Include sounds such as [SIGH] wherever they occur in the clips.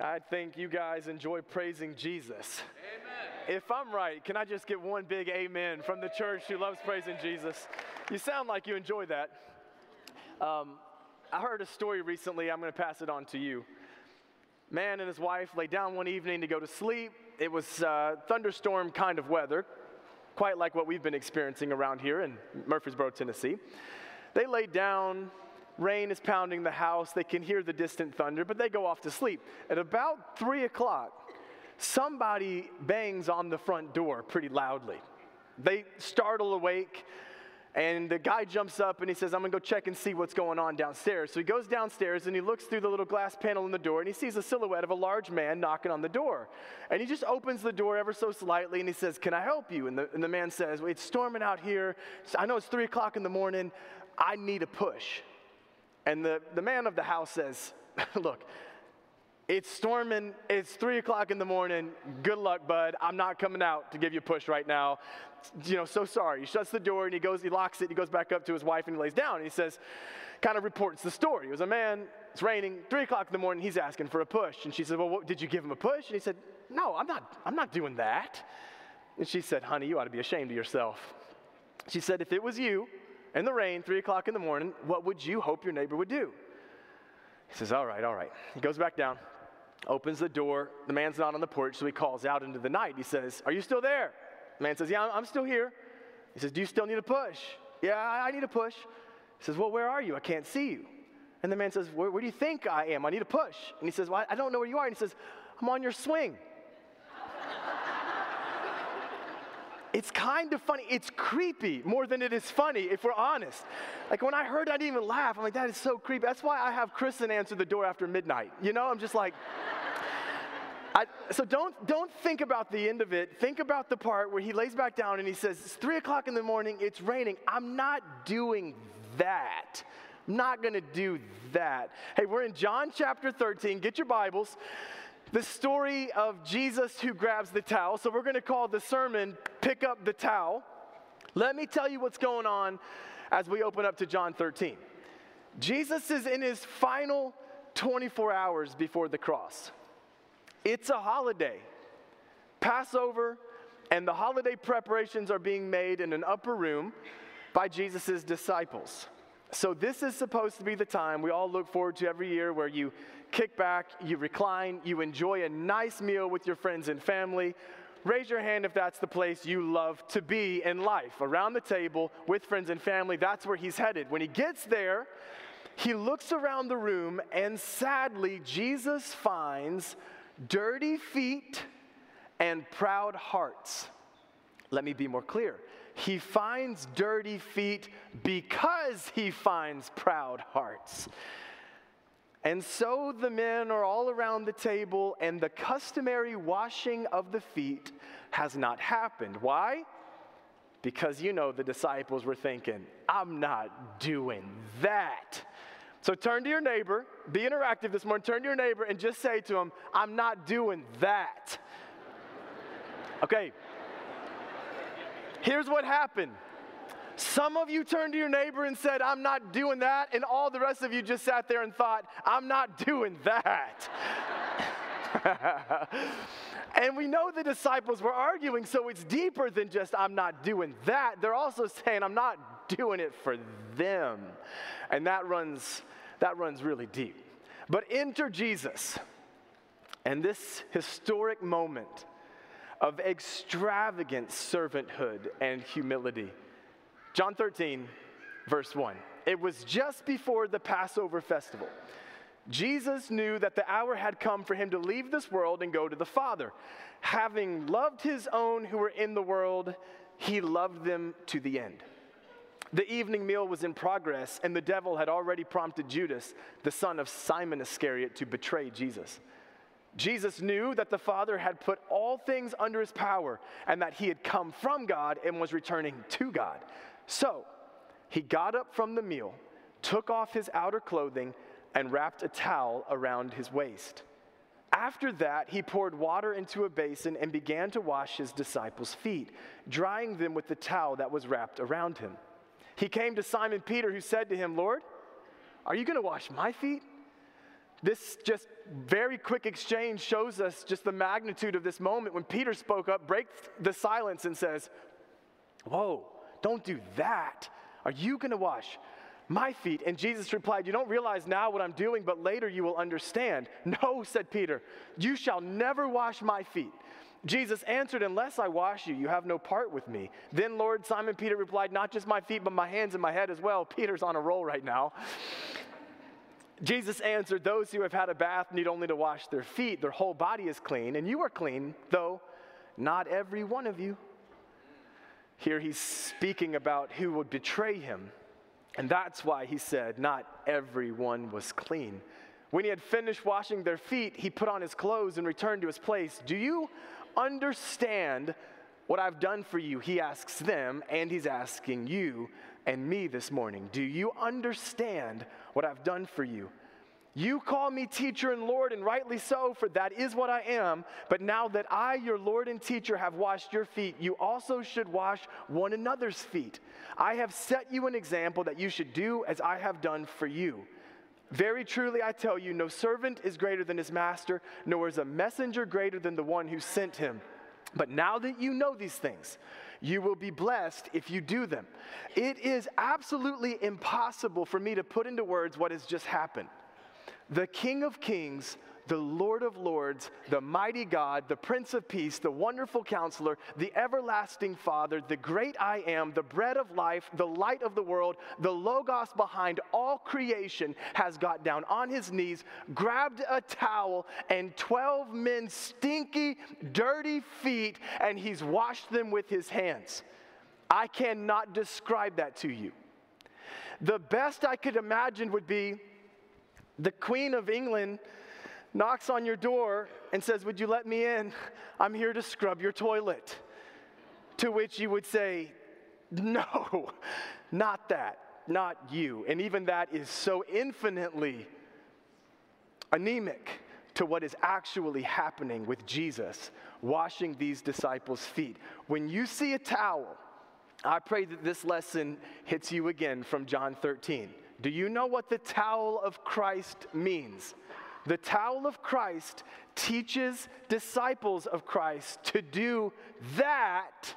I think you guys enjoy praising Jesus. Amen. If I'm right, can I just get one big amen from the church who loves praising Jesus? You sound like you enjoy that. Um, I heard a story recently, I'm going to pass it on to you. Man and his wife lay down one evening to go to sleep. It was uh, thunderstorm kind of weather, quite like what we've been experiencing around here in Murfreesboro, Tennessee. They laid down, Rain is pounding the house. They can hear the distant thunder, but they go off to sleep. At about three o'clock, somebody bangs on the front door pretty loudly. They startle awake, and the guy jumps up and he says, I'm gonna go check and see what's going on downstairs. So he goes downstairs and he looks through the little glass panel in the door and he sees a silhouette of a large man knocking on the door. And he just opens the door ever so slightly and he says, Can I help you? And the, and the man says, well, It's storming out here. I know it's three o'clock in the morning. I need a push. And the, the man of the house says, [LAUGHS] Look, it's storming. It's three o'clock in the morning. Good luck, bud. I'm not coming out to give you a push right now. You know, so sorry. He shuts the door and he goes, he locks it. He goes back up to his wife and he lays down. And he says, kind of reports the story. It was a man, it's raining, three o'clock in the morning. He's asking for a push. And she said, Well, what, did you give him a push? And he said, No, I'm not, I'm not doing that. And she said, Honey, you ought to be ashamed of yourself. She said, If it was you, in the rain, three o'clock in the morning, what would you hope your neighbor would do? He says, All right, all right. He goes back down, opens the door. The man's not on the porch, so he calls out into the night. He says, Are you still there? The man says, Yeah, I'm still here. He says, Do you still need a push? Yeah, I need a push. He says, Well, where are you? I can't see you. And the man says, Where, where do you think I am? I need a push. And he says, Well, I don't know where you are. And he says, I'm on your swing. It's kind of funny. It's creepy more than it is funny, if we're honest. Like when I heard, I didn't even laugh. I'm like, that is so creepy. That's why I have Kristen answer the door after midnight. You know, I'm just like, I, so don't, don't think about the end of it. Think about the part where he lays back down and he says, It's three o'clock in the morning, it's raining. I'm not doing that. Not gonna do that. Hey, we're in John chapter 13. Get your Bibles the story of Jesus who grabs the towel. So we're going to call the sermon Pick Up the Towel. Let me tell you what's going on as we open up to John 13. Jesus is in his final 24 hours before the cross. It's a holiday, Passover, and the holiday preparations are being made in an upper room by Jesus' disciples. So, this is supposed to be the time we all look forward to every year where you kick back, you recline, you enjoy a nice meal with your friends and family. Raise your hand if that's the place you love to be in life. Around the table with friends and family, that's where he's headed. When he gets there, he looks around the room, and sadly, Jesus finds dirty feet and proud hearts. Let me be more clear. He finds dirty feet because he finds proud hearts. And so the men are all around the table, and the customary washing of the feet has not happened. Why? Because you know the disciples were thinking, I'm not doing that. So turn to your neighbor, be interactive this morning, turn to your neighbor and just say to him, I'm not doing that. [LAUGHS] Okay. Here's what happened some of you turned to your neighbor and said, I'm not doing that. And all the rest of you just sat there and thought, I'm not doing that. [LAUGHS] and we know the disciples were arguing, so it's deeper than just, I'm not doing that. They're also saying, I'm not doing it for them. And that runs, that runs really deep. But enter Jesus. And this historic moment of extravagant servanthood and humility John 13, verse 1. It was just before the Passover festival. Jesus knew that the hour had come for him to leave this world and go to the Father. Having loved his own who were in the world, he loved them to the end. The evening meal was in progress, and the devil had already prompted Judas, the son of Simon Iscariot, to betray Jesus. Jesus knew that the Father had put all things under his power and that he had come from God and was returning to God. So he got up from the meal, took off his outer clothing, and wrapped a towel around his waist. After that, he poured water into a basin and began to wash his disciples' feet, drying them with the towel that was wrapped around him. He came to Simon Peter, who said to him, Lord, are you going to wash my feet? This just very quick exchange shows us just the magnitude of this moment when Peter spoke up, breaks the silence, and says, Whoa, don't do that. Are you going to wash my feet? And Jesus replied, You don't realize now what I'm doing, but later you will understand. No, said Peter, you shall never wash my feet. Jesus answered, Unless I wash you, you have no part with me. Then Lord Simon Peter replied, Not just my feet, but my hands and my head as well. Peter's on a roll right now. Jesus answered, Those who have had a bath need only to wash their feet. Their whole body is clean, and you are clean, though not every one of you. Here he's speaking about who would betray him. And that's why he said, Not everyone was clean. When he had finished washing their feet, he put on his clothes and returned to his place. Do you understand what I've done for you? He asks them, and he's asking you and me this morning. Do you understand what I've done for you? You call me teacher and Lord, and rightly so, for that is what I am. But now that I, your Lord and teacher, have washed your feet, you also should wash one another's feet. I have set you an example that you should do as I have done for you. Very truly, I tell you, no servant is greater than his master, nor is a messenger greater than the one who sent him. But now that you know these things, you will be blessed if you do them. It is absolutely impossible for me to put into words what has just happened the King of Kings, the Lord of Lords, the mighty God, the Prince of Peace, the wonderful counselor, the everlasting Father, the great I am, the bread of life, the light of the world, the Logos behind all creation, has got down on his knees, grabbed a towel and 12 men's stinky, dirty feet, and he's washed them with his hands. I cannot describe that to you. The best I could imagine would be the Queen of England knocks on your door and says, Would you let me in? I'm here to scrub your toilet. To which you would say, No, [LAUGHS] not that, not you. And even that is so infinitely anemic to what is actually happening with Jesus washing these disciples' feet. When you see a towel, I pray that this lesson hits you again from John 13. Do you know what the towel of Christ means? The towel of Christ teaches disciples of Christ to do that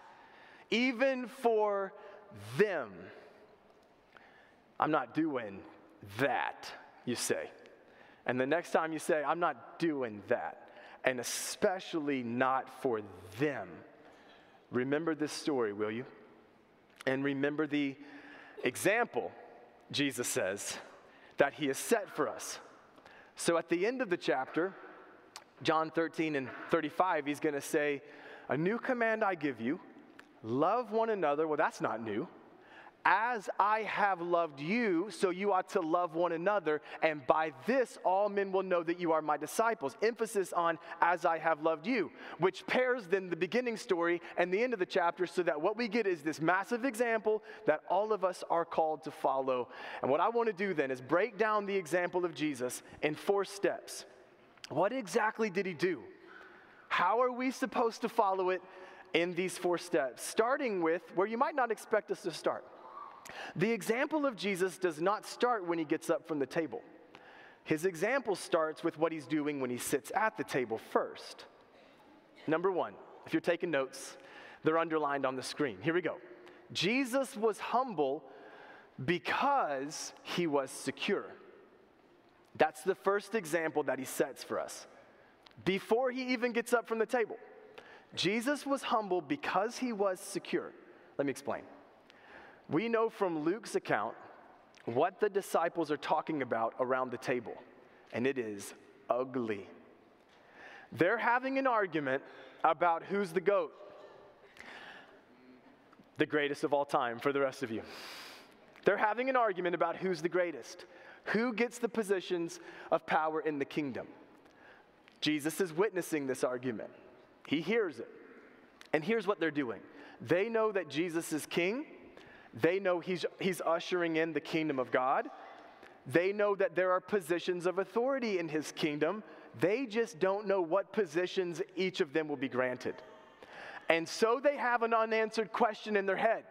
even for them. I'm not doing that, you say. And the next time you say, I'm not doing that, and especially not for them, remember this story, will you? And remember the example Jesus says, that he has set for us. So at the end of the chapter, John 13 and 35, he's going to say, A new command I give you love one another. Well, that's not new. As I have loved you, so you ought to love one another. And by this, all men will know that you are my disciples. Emphasis on as I have loved you, which pairs then the beginning story and the end of the chapter so that what we get is this massive example that all of us are called to follow. And what I want to do then is break down the example of Jesus in four steps. What exactly did he do? How are we supposed to follow it in these four steps? Starting with where you might not expect us to start the example of Jesus does not start when he gets up from the table. His example starts with what he's doing when he sits at the table first. Number one, if you're taking notes, they're underlined on the screen. Here we go. Jesus was humble because he was secure. That's the first example that he sets for us. Before he even gets up from the table, Jesus was humble because he was secure. Let me explain. We know from Luke's account what the disciples are talking about around the table, and it is ugly. They're having an argument about who's the goat, the greatest of all time for the rest of you. They're having an argument about who's the greatest, who gets the positions of power in the kingdom. Jesus is witnessing this argument, he hears it. And here's what they're doing they know that Jesus is king they know he's, he's ushering in the kingdom of God. They know that there are positions of authority in his kingdom. They just don't know what positions each of them will be granted. And so they have an unanswered question in their head.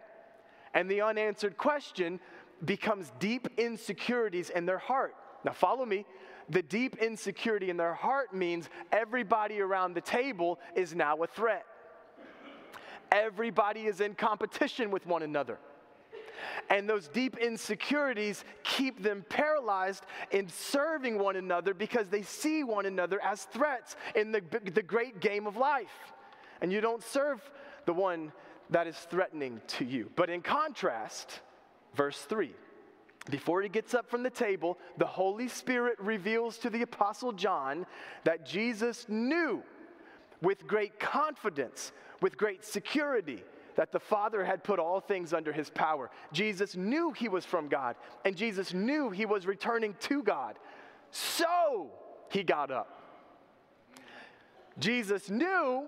And the unanswered question becomes deep insecurities in their heart. Now, follow me. the deep insecurity in their heart means everybody around the table is now a threat. Everybody is in competition with one another. And those deep insecurities keep them paralyzed in serving one another because they see one another as threats in the, the great game of life. And you don't serve the one that is threatening to you. But in contrast, verse 3 before he gets up from the table, the Holy Spirit reveals to the Apostle John that Jesus knew with great confidence, with great security, that the Father had put all things under his power. Jesus knew he was from God, and Jesus knew he was returning to God. So he got up. Jesus knew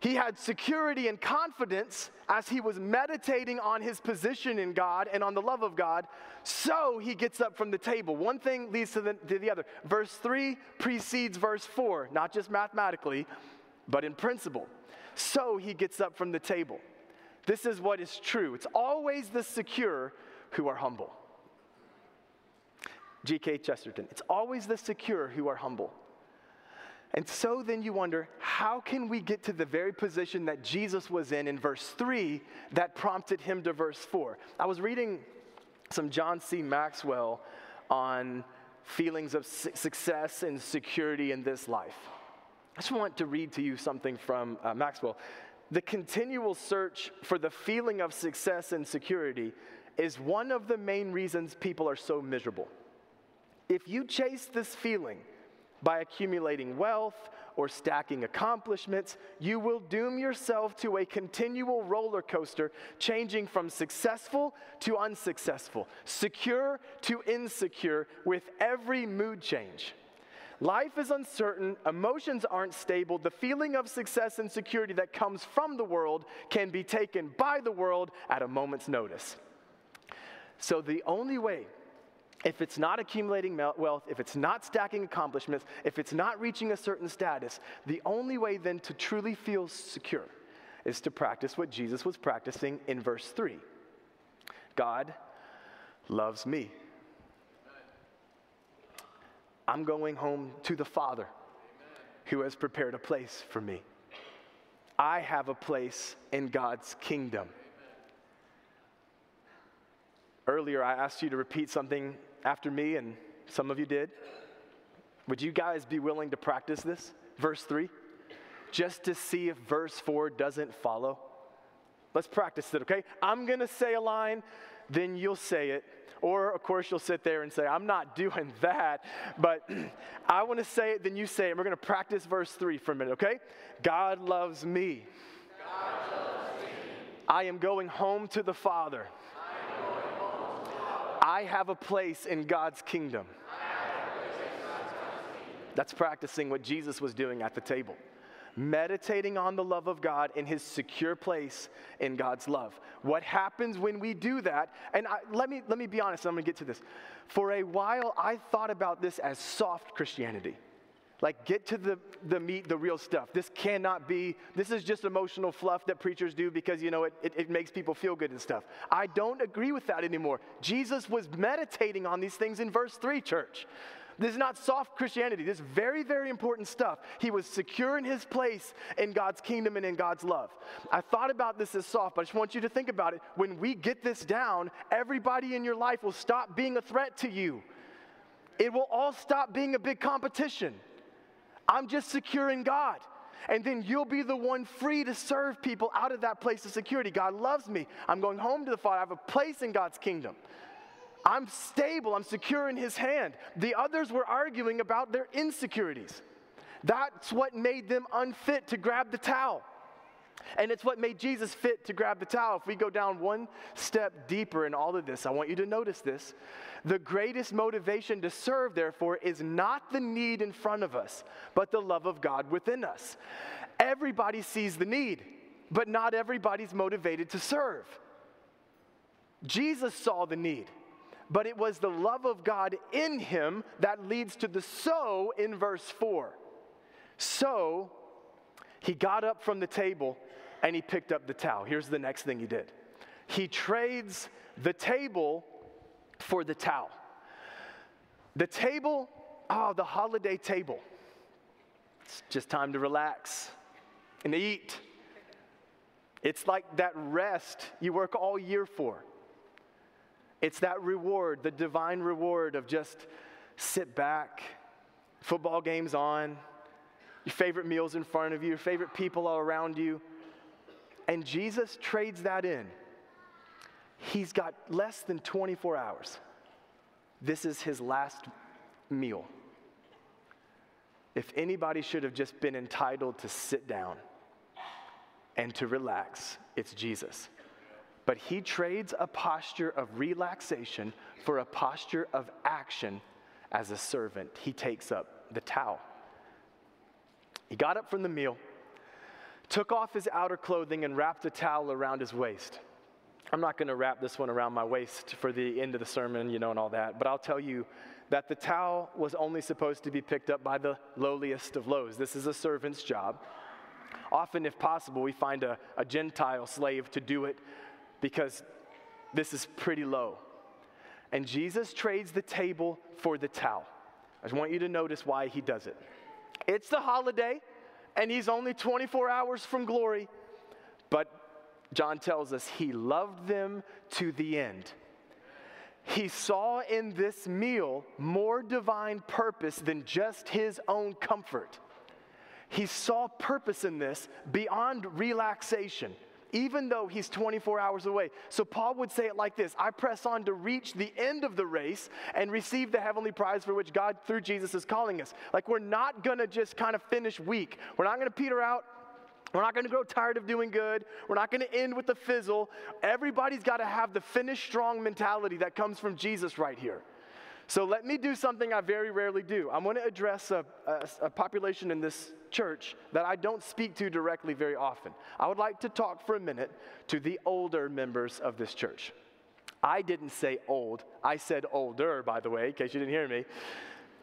he had security and confidence as he was meditating on his position in God and on the love of God. So he gets up from the table. One thing leads to the, to the other. Verse 3 precedes verse 4, not just mathematically, but in principle. So he gets up from the table. This is what is true. It's always the secure who are humble. G.K. Chesterton. It's always the secure who are humble. And so then you wonder, how can we get to the very position that Jesus was in in verse 3 that prompted him to verse 4? I was reading some John C. Maxwell on feelings of su- success and security in this life. I just want to read to you something from uh, Maxwell. The continual search for the feeling of success and security is one of the main reasons people are so miserable. If you chase this feeling, by accumulating wealth or stacking accomplishments, you will doom yourself to a continual roller coaster, changing from successful to unsuccessful, secure to insecure with every mood change. Life is uncertain, emotions aren't stable. The feeling of success and security that comes from the world can be taken by the world at a moment's notice. So, the only way if it's not accumulating wealth, if it's not stacking accomplishments, if it's not reaching a certain status, the only way then to truly feel secure is to practice what Jesus was practicing in verse 3 God loves me. I'm going home to the Father who has prepared a place for me. I have a place in God's kingdom. Earlier, I asked you to repeat something after me, and some of you did. Would you guys be willing to practice this? Verse 3? Just to see if verse 4 doesn't follow? Let's practice it, okay? I'm gonna say a line, then you'll say it. Or, of course, you'll sit there and say, I'm not [LAUGHS] doing that, but [CLEARS THROAT] I wanna say it, then you say it. We're gonna practice verse 3 for a minute, okay? God loves me. God loves me. I am going home to the Father. I have a place in God's kingdom. That's practicing what Jesus was doing at the table. Meditating on the love of God in his secure place in God's love. What happens when we do that? And I, let, me, let me be honest, I'm gonna get to this. For a while, I thought about this as soft Christianity. Like, get to the, the meat, the real stuff. This cannot be, this is just emotional fluff that preachers do because, you know, it, it, it, makes people feel good and stuff. I don't agree with that anymore. Jesus was meditating on these things in verse 3, church. This is not soft Christianity. This is very, very important stuff. He was secure in his place in God's kingdom and in God's love. I thought about this as soft, but I just want you to think about it. When we get this down, everybody in your life will stop being a threat to you. It will all stop being a big competition. I'm just secure in God. And then you'll be the one free to serve people out of that place of security. God loves me. I'm going home to the Father. I have a place in God's kingdom. I'm stable. I'm secure in His hand. The others were arguing about their insecurities. That's what made them unfit to grab the towel. And it's what made Jesus fit to grab the towel. If we go down one step deeper in all of this, I want you to notice this. The greatest motivation to serve, therefore, is not the need in front of us, but the love of God within us. Everybody sees the need, but not everybody's motivated to serve. Jesus saw the need, but it was the love of God in him that leads to the so in verse 4. So he got up from the table and he picked up the towel. Here's the next thing he did he trades the table for the towel. The table oh, the holiday table. It's just time to relax and eat. It's like that rest you work all year for. It's that reward, the divine reward of just sit back, football games on, your favorite meals in front of you, your favorite people all around you. And Jesus trades that in. He's got less than 24 hours. This is his last meal. If anybody should have just been entitled to sit down and to relax, it's Jesus. But he trades a posture of relaxation for a posture of action as a servant. He takes up the towel. He got up from the meal, took off his outer clothing, and wrapped a towel around his waist. I'm not going to wrap this one around my waist for the end of the sermon, you know, and all that, but I'll tell you that the towel was only supposed to be picked up by the lowliest of lows. This is a servant's job. Often, if possible, we find a, a Gentile slave to do it because this is pretty low. And Jesus trades the table for the towel. I just want you to notice why he does it. It's the holiday, and he's only 24 hours from glory, but John tells us he loved them to the end. He saw in this meal more divine purpose than just his own comfort. He saw purpose in this beyond relaxation even though he's 24 hours away. So Paul would say it like this I press on to reach the end of the race and receive the heavenly prize for which God, through Jesus, is calling us. Like, we're not gonna just kind of finish weak, we're not gonna peter out. We're not going to grow tired of doing good. We're not going to end with the fizzle. Everybody's got to have the finish strong mentality that comes from Jesus right here. So let me do something I very rarely do. I'm going to address a, a, a, population in this church that I don't speak to directly very often. I would like to talk for a minute to the older members of this church. I didn't say old, I said older, by the way, in case you didn't hear me.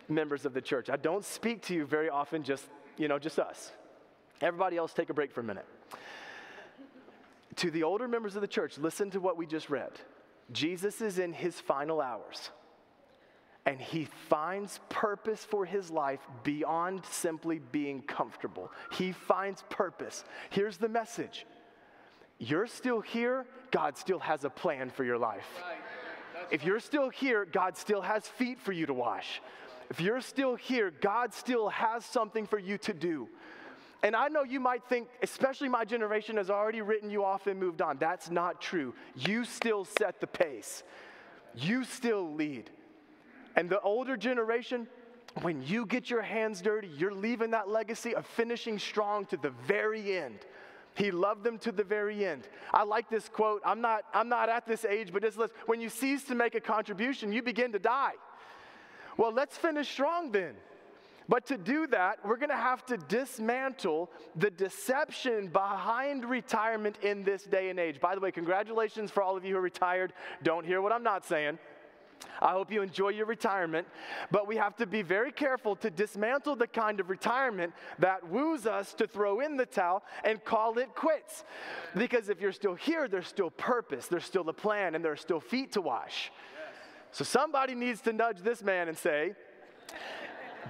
Members of the church. I don't speak to you very often, just, you know, just us. Everybody else, take a break for a minute. To the older members of the church, listen to what we just read. Jesus is in his final hours and he finds purpose for his life beyond simply being comfortable. He finds purpose. Here's the message you're still here, God still has a plan for your life. If you're still here, God still has feet for you to wash. If you're still here, God still has something for you to do. And I know you might think, especially my generation has already written you off and moved on. That's not true. You still set the pace, you still lead. And the older generation, when you get your hands dirty, you're leaving that legacy of finishing strong to the very end. He loved them to the very end. I like this quote. I'm not, I'm not at this age, but it's when you cease to make a contribution, you begin to die. Well, let's finish strong then. But to do that, we're going to have to dismantle the deception behind retirement in this day and age. By the way, congratulations for all of you who are retired. Don't hear what I'm not saying. I hope you enjoy your retirement, but we have to be very careful to dismantle the kind of retirement that woos us to throw in the towel and call it quits. Because if you're still here, there's still purpose, there's still a plan, and there are still feet to wash. So somebody needs to nudge this man and say,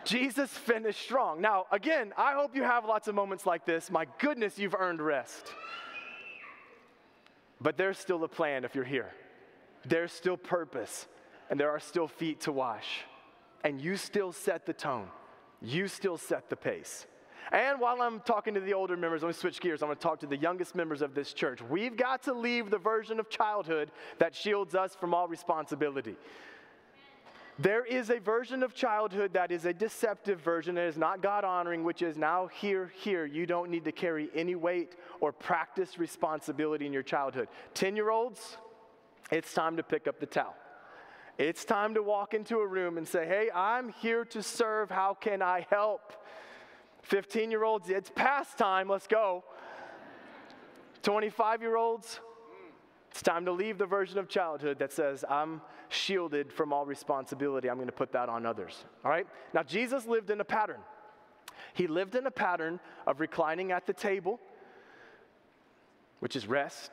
Jesus finished strong. Now, again, I hope you have lots of moments like this. My goodness, you've earned rest. But there's still a plan if you're here. There's still purpose and there are still feet to wash. And you still set the tone, you still set the pace. And while I'm talking to the older members, let me switch gears. I'm going to talk to the youngest members of this church. We've got to leave the version of childhood that shields us from all responsibility. There is a version of childhood that is a deceptive version that is not God honoring, which is now here, here. You don't need to carry any weight or practice responsibility in your childhood. 10 year olds, it's time to pick up the towel. It's time to walk into a room and say, Hey, I'm here to serve. How can I help? 15 year olds, it's past time. Let's go. 25 year olds, it's time to leave the version of childhood that says, I'm shielded from all responsibility. I'm going to put that on others. All right? Now, Jesus lived in a pattern. He lived in a pattern of reclining at the table, which is rest,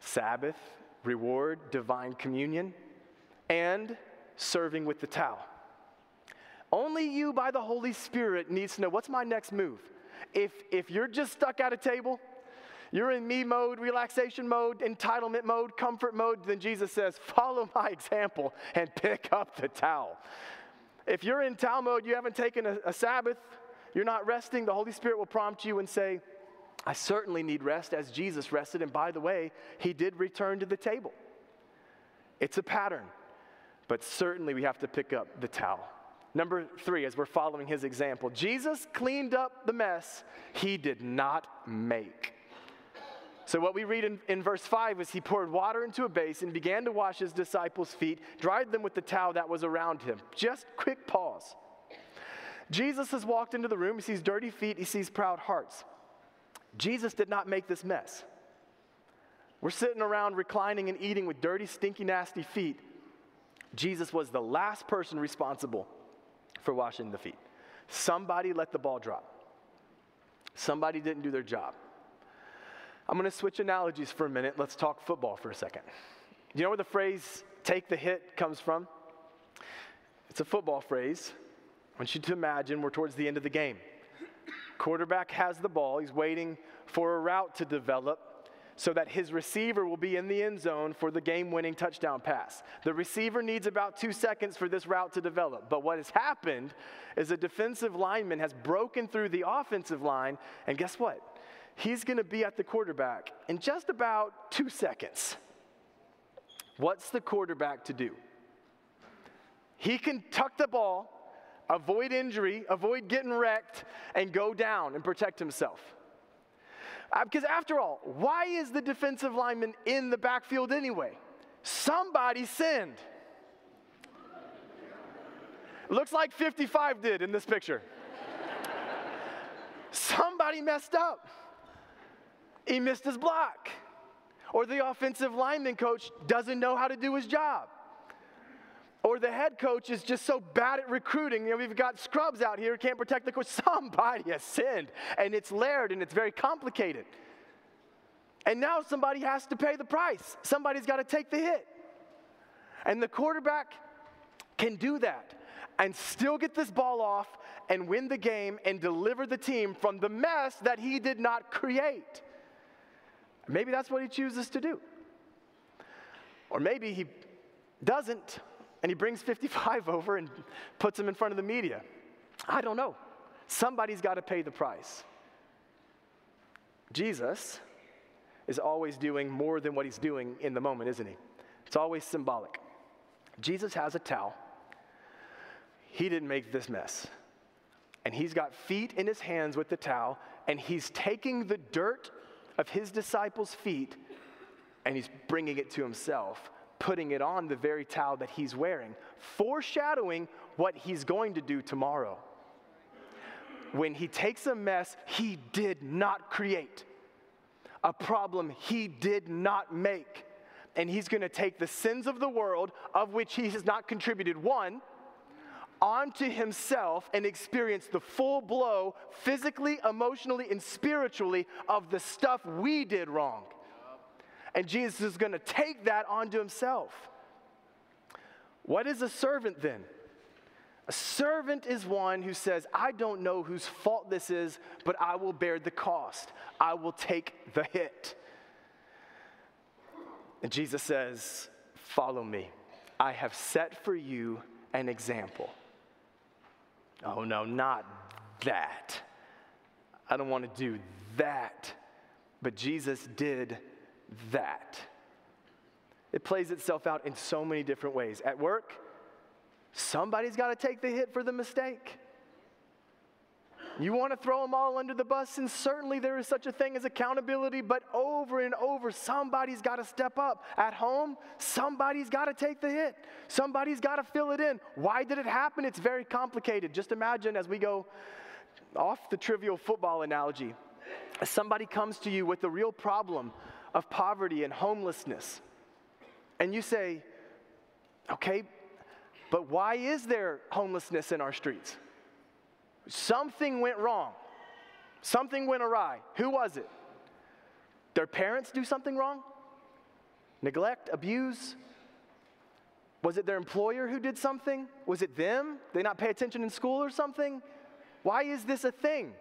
Sabbath, reward, divine communion and serving with the towel. Only you, by the Holy Spirit, needs to know what's my next move. If, if you're just stuck at a table, you're in me mode, relaxation mode, entitlement mode, comfort mode, then Jesus says, Follow my example and pick up the towel. If you're in towel mode, you haven't taken a, a Sabbath, you're not resting, the Holy Spirit will prompt you and say, I certainly need rest as Jesus rested. And by the way, he did return to the table. It's a pattern, but certainly we have to pick up the towel. Number three, as we're following his example, Jesus cleaned up the mess he did not make. So, what we read in, in verse 5 is he poured water into a basin, began to wash his disciples' feet, dried them with the towel that was around him. Just quick pause. Jesus has walked into the room, he sees dirty feet, he sees proud hearts. Jesus did not make this mess. We're sitting around reclining and eating with dirty, stinky, nasty feet. Jesus was the last person responsible for washing the feet. Somebody let the ball drop. Somebody didn't do their job. I'm going to switch analogies for a minute. Let's talk football for a second. You know where the phrase take the hit comes from? It's a football phrase. I want you to imagine we're towards the end of the game. Quarterback has the ball, he's waiting for a route to develop so that his receiver will be in the end zone for the game winning touchdown pass. The receiver needs about two seconds for this route to develop. But what has happened is a defensive lineman has broken through the offensive line, and guess what? He's going to be at the quarterback in just about two seconds. What's the quarterback to do? He can tuck the ball, avoid injury, avoid getting wrecked, and go down and protect himself. Uh, because after all, why is the defensive lineman in the backfield anyway? Somebody sinned. Looks like 55 did in this picture. Somebody messed up. He missed his block. Or the offensive lineman coach doesn't know how to do his job. Or the head coach is just so bad at recruiting. You know, we've got scrubs out here who can't protect the coach. [LAUGHS] Somebody has sinned, and it's layered and it's very complicated. And now somebody has to pay the price. Somebody's got to take the hit. And the quarterback can do that and still get this ball off and win the game and deliver the team from the mess that he did not create. Maybe that's what he chooses to do. Or maybe he doesn't and he brings 55 [LAUGHS] over and puts him in front of the media. I don't know. Somebody's got to pay the price. Jesus is always doing more than what he's doing in the moment, isn't he? It's always symbolic. Jesus has a towel. He didn't make this mess. And he's got feet in his hands with the towel, and he's taking the dirt of his disciples' feet and he's bringing it to himself putting it on the very towel that he's wearing, foreshadowing what he's going to do tomorrow. When he takes a mess he did not create, a problem he did not make, and he's going to take the sins of the world, of which he has not contributed one, onto himself and experience the full blow, physically, emotionally, and spiritually, of the stuff we did wrong. And Jesus is going to take that onto himself. What is a servant then? A servant is one who says, I don't know whose fault this is, but I will bear the cost. I will take the hit. And Jesus says, Follow me. I have set for you an example. Oh, no, not that. I don't want to do that. But Jesus did that. It plays itself out in so many different ways. At work, somebody's got to take the hit for the mistake. You want to throw them all under the bus, and certainly there is such a thing as accountability, but over and over, somebody's got to step up. At home, somebody's got to take the hit. Somebody's got to fill it in. Why did it happen? It's very complicated. Just imagine as we go off the trivial football analogy, somebody comes to you with a real problem of poverty and homelessness. And you say, okay, but why is there homelessness in our streets? Something went wrong. Something went awry. Who was it? Their parents do something wrong? Neglect, abuse? Was it their employer who did something? Was it them? They not pay attention in school or something? Why is this a thing?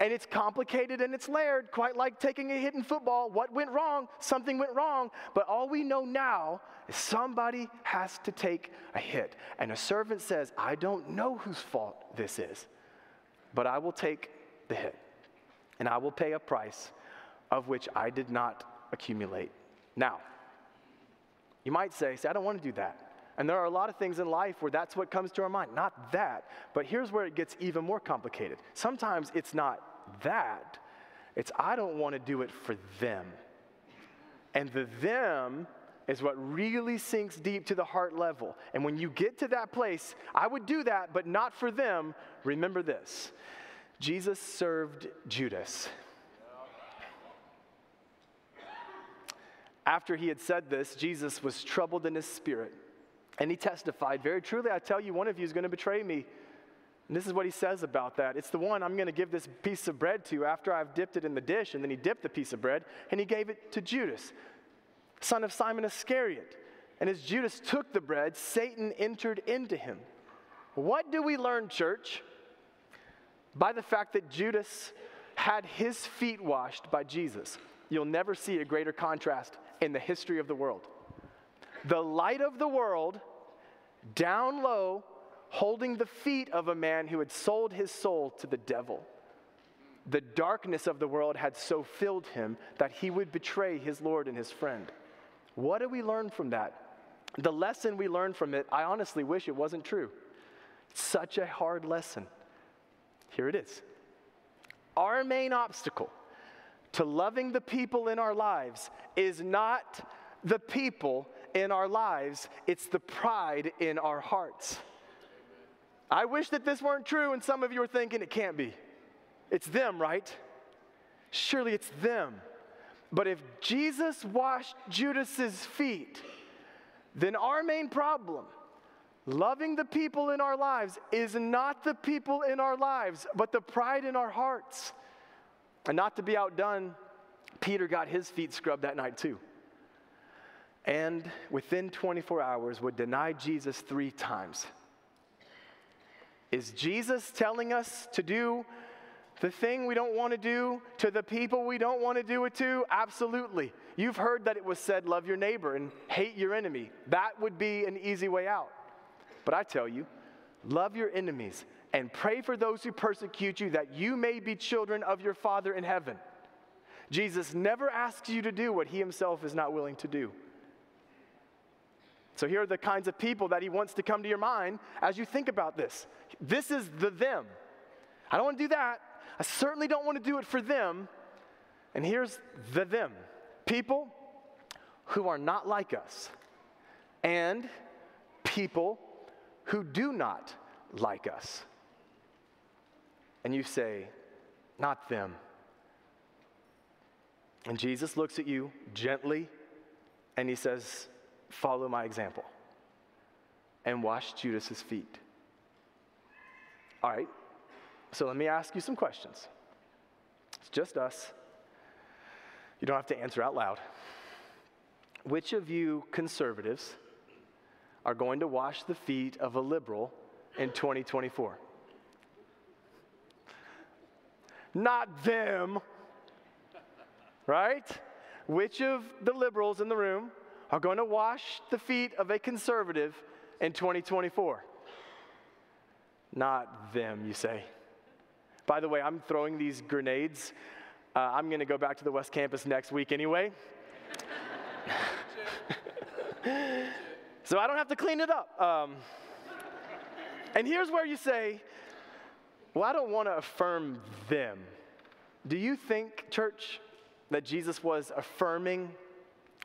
And it's complicated and it's layered, quite like taking a hit in football. What went wrong? Something went wrong. But all we know now is somebody has to take a hit. And a servant says, I don't know whose fault this is, but I will take the hit. And I will pay a price of which I did not accumulate. Now, you might say, say, I don't want to do that. And there are a lot of things in life where that's what comes to our mind. Not that, but here's where it gets even more complicated. Sometimes it's not that, it's I don't want to do it for them. And the them is what really sinks deep to the heart level. And when you get to that place, I would do that, but not for them. Remember this Jesus served Judas. After he had said this, Jesus was troubled in his spirit. And he testified, Very truly, I tell you, one of you is going to betray me. And this is what he says about that. It's the one I'm going to give this piece of bread to after I've dipped it in the dish. And then he dipped the piece of bread and he gave it to Judas, son of Simon Iscariot. And as Judas took the bread, Satan entered into him. What do we learn, church? By the fact that Judas had his feet washed by Jesus. You'll never see a greater contrast in the history of the world. The light of the world, down low, holding the feet of a man who had sold his soul to the devil. The darkness of the world had so filled him that he would betray his Lord and his friend. What do we learn from that? The lesson we learn from it, I honestly wish it wasn't true. such a hard lesson. Here it is. Our main obstacle to loving the people in our lives is not the people in our lives, it's the pride in our hearts. I wish that this weren't true, and some of you are thinking it can't be. It's them, right? Surely it's them. But if Jesus washed Judas's feet, then our main problem, loving the people in our lives, is not the people in our lives, but the pride in our hearts. And not to be outdone, Peter got his feet scrubbed that night too. And within 24 hours would deny Jesus three times. Is Jesus telling us to do the thing we don't want to do to the people we don't want to do it to? Absolutely. You've heard that it was said, love your neighbor and hate your enemy. That would be an easy way out. But I tell you, love your enemies and pray for those who persecute you that you may be children of your Father in heaven. Jesus never asks you to do what he himself is not willing to do. So here are the kinds of people that he wants to come to your mind as you think about this. This is the them. I don't want to do that. I certainly don't want to do it for them. And here's the them people who are not like us, and people who do not like us and you say, Not them. And Jesus looks at you gently and he says, Follow my example. And wash Judas's feet. All right, so let me ask you some questions. It's just us. You don't have to answer out loud. Which of you conservatives are going to wash the feet of a liberal in 2024? not them. Right? Which of the liberals in the room are going to wash the feet of a conservative in 2024? Not them, you say. By the way, I'm throwing these grenades. Uh, I'm going to go back to the West Campus next week anyway. [LAUGHS] so I don't have to clean it up. Um, and here's where you say, well, I don't want to affirm them. Do you think, church, that Jesus was affirming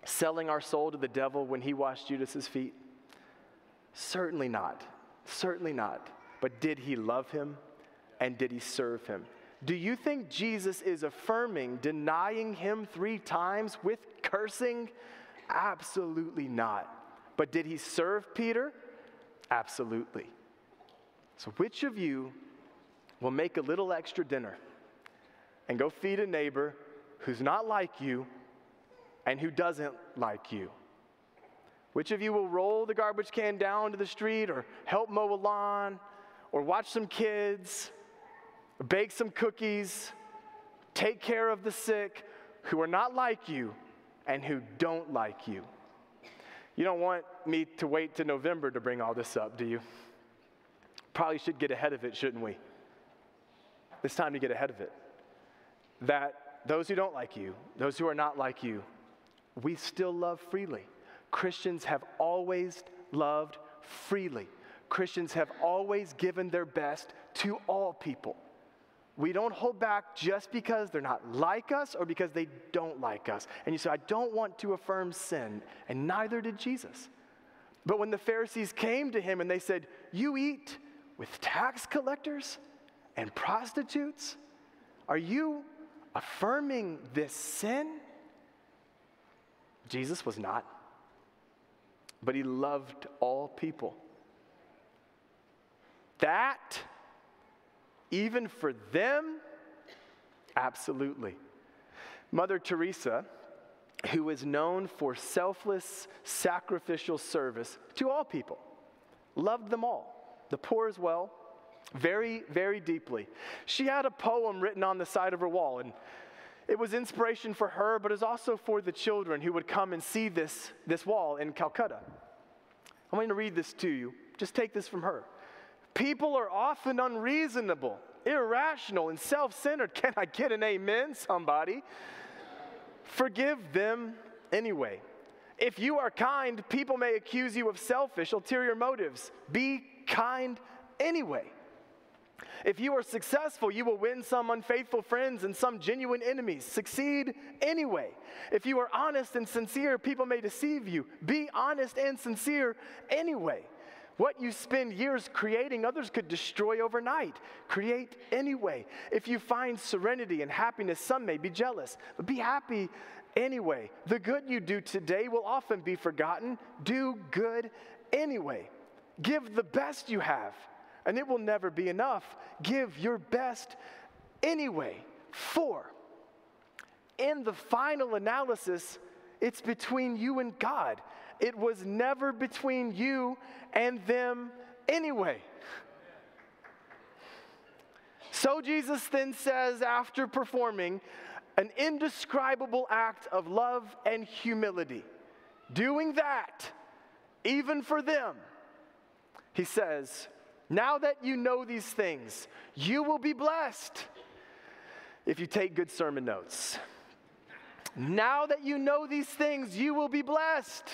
selling our soul to the devil when he washed Judas's feet? Certainly not. Certainly not. But did he love him and did he serve him? Do you think Jesus is affirming denying him three times with cursing? Absolutely not. But did he serve Peter? Absolutely. So, which of you will make a little extra dinner and go feed a neighbor who's not like you and who doesn't like you. Which of you will roll the garbage can down to the street or help mow a lawn or watch some kids, bake some cookies, take care of the sick who are not like you and who don't like you? You don't want me to wait to November to bring all this up, do you? Probably should get ahead of it, shouldn't we? It's time to get ahead of it. That those who don't like you, those who are not like you, we still love freely. Christians have always loved freely. Christians have always given their best to all people. We don't hold back just because they're not like us or because they don't like us. And you say, I don't want to affirm sin, and neither did Jesus. But when the Pharisees came to him and they said, You eat with tax collectors and prostitutes? Are you affirming this sin? Jesus was not, but he loved all people. That even for them? Absolutely. Mother Teresa, who was known for selfless, sacrificial service to all people, loved them all, the poor as well, very, very deeply. She had a poem written on the side of her wall, and it was inspiration for her, but it was also for the children who would come and see this, this wall in Calcutta. I'm going to read this to you. Just take this from her. People are often unreasonable, irrational, and self centered. [LAUGHS] Can I get an amen, somebody? Forgive them anyway. If you are kind, people may accuse you of selfish, ulterior motives. Be kind anyway. If you are successful, you will win some unfaithful friends and some genuine enemies. Succeed anyway. If you are honest and sincere, people may deceive you. Be honest and sincere anyway. What you spend years creating, others could destroy overnight. Create anyway. If you find serenity and happiness, some may be jealous, but be happy anyway. The good you do today will often be forgotten. Do good anyway. Give the best you have, and it will never be enough. Give your best anyway. For, in the final analysis, it's between you and God. It was never between you and them anyway. So Jesus then says, after performing an indescribable act of love and humility, doing that even for them, he says, Now that you know these things, you will be blessed if you take good sermon notes. Now that you know these things, you will be blessed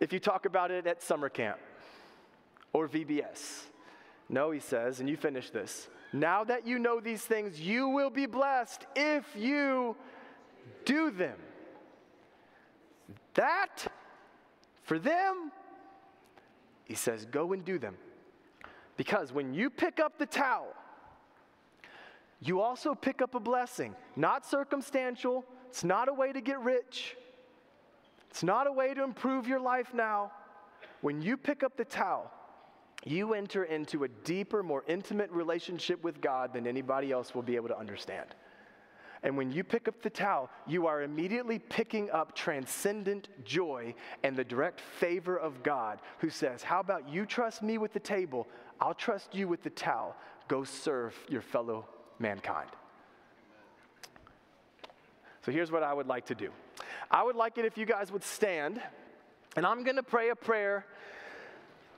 if you talk about it at summer camp or VBS. No, he says, and you finish this. Now that you know these things, you will be blessed if you do them. That, for them, he says, go and do them. Because when you pick up the towel, you also pick up a blessing, not circumstantial, it's not a way to get rich. It's not a way to improve your life now. When you pick up the towel, you enter into a deeper, more intimate relationship with God than anybody else will be able to understand. And when you pick up the towel, you are immediately picking up transcendent joy and the direct favor of God, who says, How about you trust me with the table? I'll trust you with the towel. Go serve your fellow mankind. So here's what I would like to do I would like it if you guys would stand, and I'm going to pray a prayer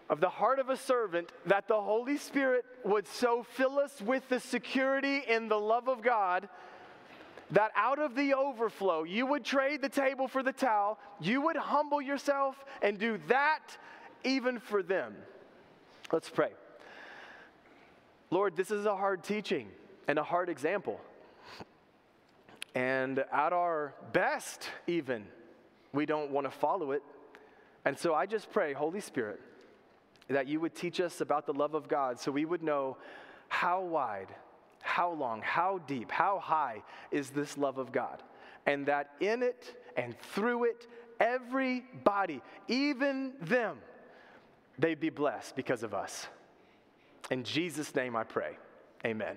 of the heart of a servant that the Holy Spirit would so fill us with the security and the love of God that out of the overflow, you would trade the table for the towel, you would humble yourself and do that even for them. Let's pray. Lord, this is a hard teaching and a hard example. And at our best, even, we don't want to follow it. And so I just pray, Holy Spirit, that you would teach us about the love of God so we would know how wide, how long, how deep, how high is this love of God. And that in it and through it, everybody, even them, they'd be blessed because of us. In Jesus' name I pray. Amen.